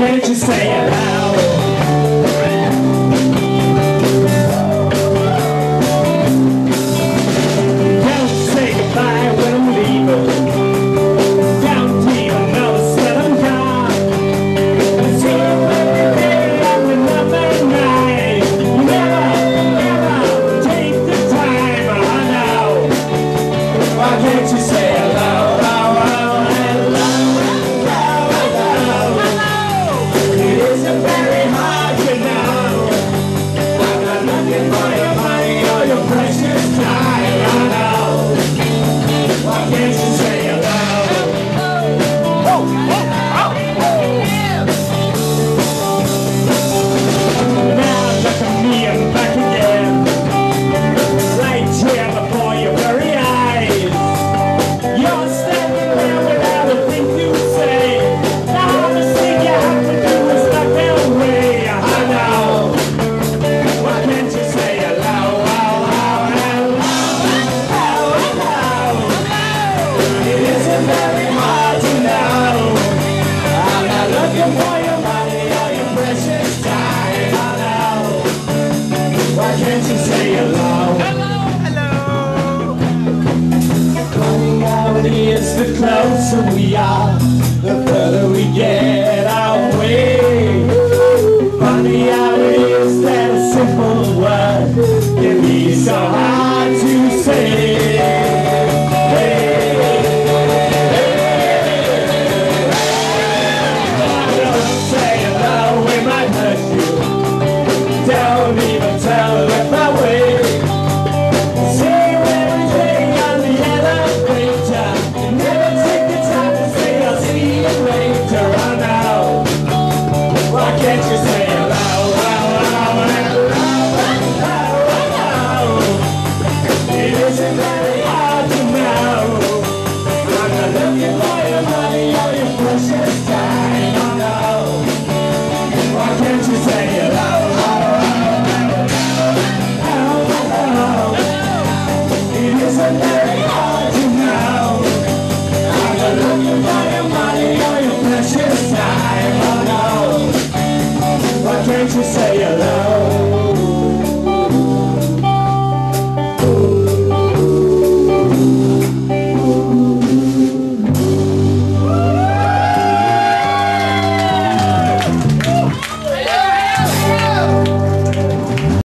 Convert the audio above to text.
Can't you say it loud? That your money your precious time, I know. Why can't you say it?